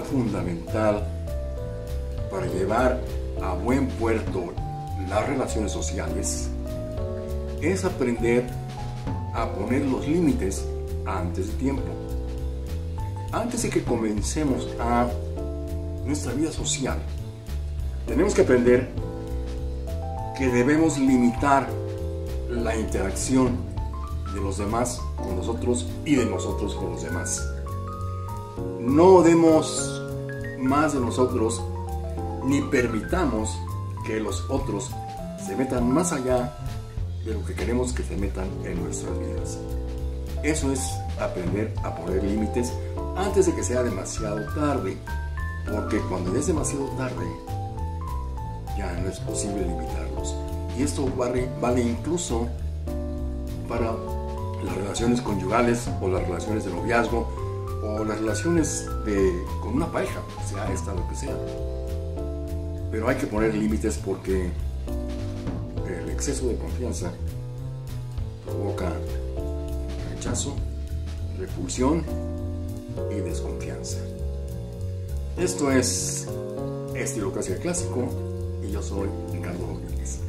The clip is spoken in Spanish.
fundamental para llevar a buen puerto las relaciones sociales es aprender a poner los límites antes de tiempo. Antes de que comencemos a nuestra vida social, tenemos que aprender que debemos limitar la interacción de los demás con nosotros y de nosotros con los demás. No demos más de nosotros ni permitamos que los otros se metan más allá de lo que queremos que se metan en nuestras vidas. Eso es aprender a poner límites antes de que sea demasiado tarde, porque cuando es demasiado tarde ya no es posible limitarlos. Y esto vale, vale incluso para las relaciones conyugales o las relaciones de noviazgo o las relaciones con una pareja, sea esta lo que sea. Pero hay que poner límites porque el exceso de confianza provoca rechazo, repulsión y desconfianza. Esto es Estilocracia Clásico y yo soy Ricardo Rodríguez.